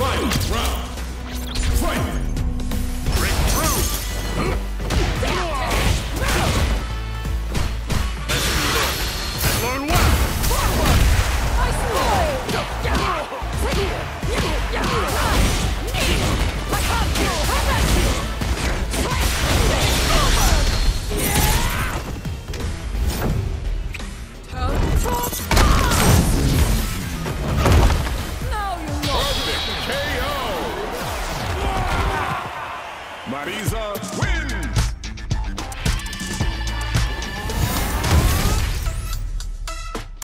Final round. Marisa